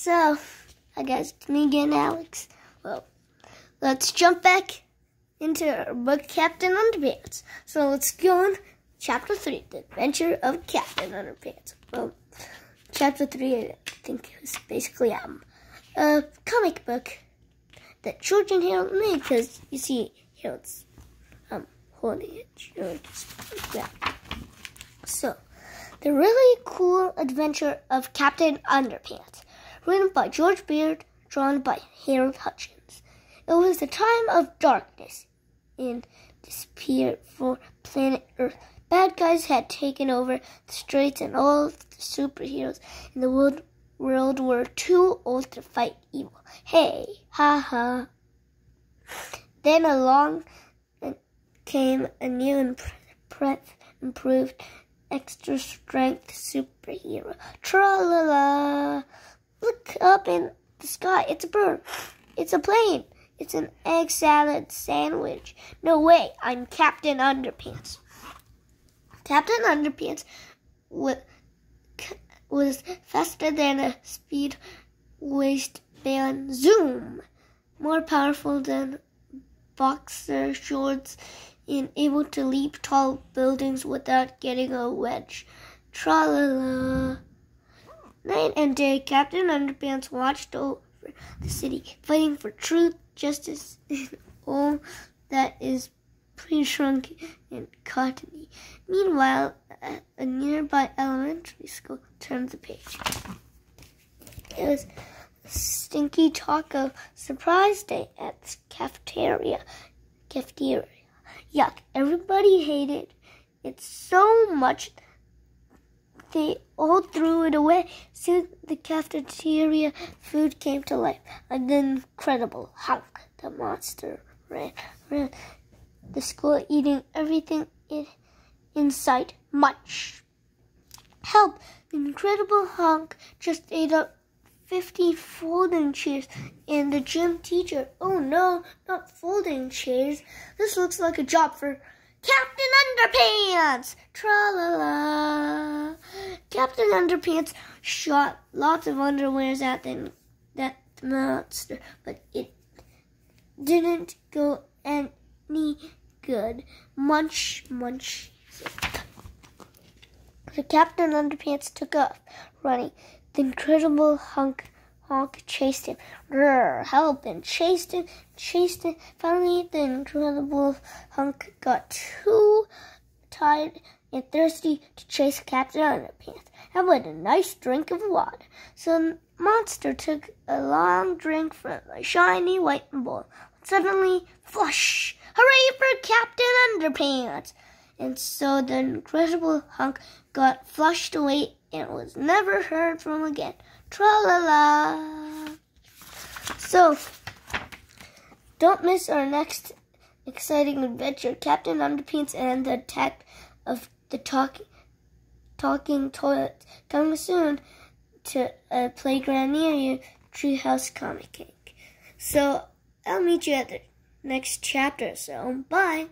So, I guess it's me again, Alex. Well, let's jump back into our book Captain Underpants. So let's go on chapter three, The Adventure of Captain Underpants. Well, chapter three, I think is basically um, a comic book that and Harold made because you see Harold's um holding it, that. So, the really cool adventure of Captain Underpants, written by George Beard, drawn by Harold Hutchins. It was a time of darkness and despair for planet Earth. Bad guys had taken over the streets, and all the superheroes in the world, world were too old to fight evil. Hey, ha ha. Then along came a new and improved extra strength superhero. Tra la la. Look up in the sky. It's a bird. It's a plane. It's an egg salad sandwich. No way. I'm Captain Underpants. Captain Underpants was, faster than a speed waistband zoom. More powerful than boxer shorts and able to leap tall buildings without getting a wedge. Tra la la. Night and day, Captain Underpants watched over the city, fighting for truth, justice, and all that is pre-shrunk and cottony. Meanwhile, at a nearby elementary school turned the page. It was Stinky Taco Surprise Day at the cafeteria. Cafeteria. Yuck. Everybody hated it so much they all threw it away. Soon the cafeteria food came to life. An incredible hunk, the monster ran, ran the school eating everything in, in sight. Much. Help! The incredible hunk just ate up 50 folding chairs and the gym teacher. Oh no, not folding chairs. This looks like a job for Captain Underpants! Tra la la. Captain Underpants shot lots of underwears at the, that monster, but it didn't go any good. Munch, munch. So Captain Underpants took off, running. The incredible hunk honk chased him. Rrr, help and chased him, chased him. Finally, the incredible hunk got too tired and thirsty to chase Captain Underpants. How about a nice drink of water? So the monster took a long drink from a shiny white bowl. Suddenly, flush! Hooray for Captain Underpants! And so the incredible hunk got flushed away and was never heard from again. Tra la la. So, don't miss our next exciting adventure, Captain Underpants and the Attack of the Talking Talking Toilets, coming soon to a playground near you, Treehouse Comic Cake. So, I'll meet you at the next chapter, so bye.